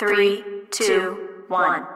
Three, two, one.